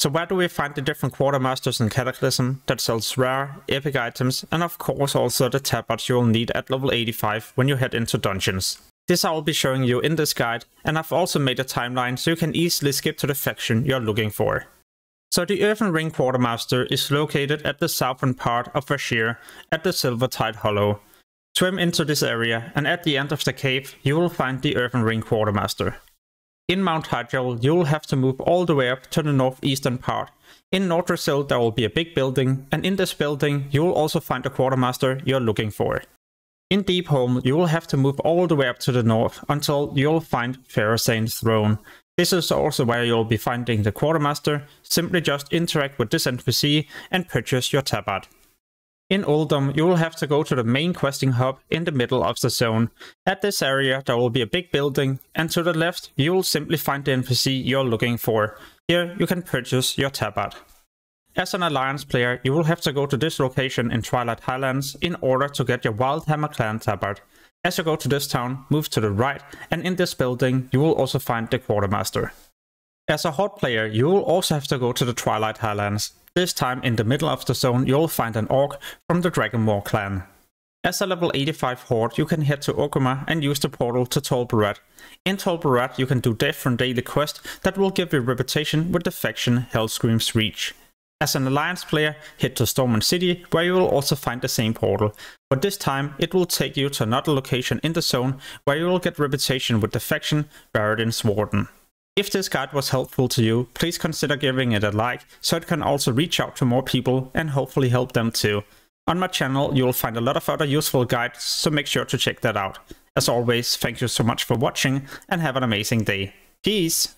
So where do we find the different quartermasters in Cataclysm that sells rare, epic items, and of course also the tabards you will need at level 85 when you head into dungeons. This I will be showing you in this guide, and I've also made a timeline so you can easily skip to the faction you're looking for. So the Earthen Ring Quartermaster is located at the southern part of Vashj'ir at the Silvertide Hollow. Swim into this area and at the end of the cave you will find the Earthen Ring Quartermaster. In Mount Hyjal you will have to move all the way up to the northeastern part. In Nordrassil there will be a big building and in this building you will also find the Quartermaster you're looking for. In Deepholm you will have to move all the way up to the north until you'll find Therazane's throne. This is also where you'll be finding the Quartermaster, simply just interact with this NPC and purchase your tabard. In Uldum, you will have to go to the main questing hub in the middle of the zone. At this area there will be a big building, and to the left you will simply find the NPC you're looking for. Here you can purchase your tabard. As an Alliance player, you will have to go to this location in Twilight Highlands in order to get your Wildhammer clan tabard. As you go to this town, move to the right, and in this building you will also find the Quartermaster. As a Horde player, you will also have to go to the Twilight Highlands. This time in the middle of the zone you'll find an Orc from the Dragonmaw clan. As a level 85 Horde, you can head to Okuma and use the portal to Tol Barad. In Tol Barad you can do different daily quests that will give you reputation with the faction Hellscream's Reach. As an Alliance player, head to Stormwind City, where you will also find the same portal, but this time it will take you to another location in the zone where you will get reputation with the faction Baradin's Warden. If this guide was helpful to you, please consider giving it a like so it can also reach out to more people and hopefully help them too. On my channel you will find a lot of other useful guides, so make sure to check that out. As always, thank you so much for watching and have an amazing day. Peace!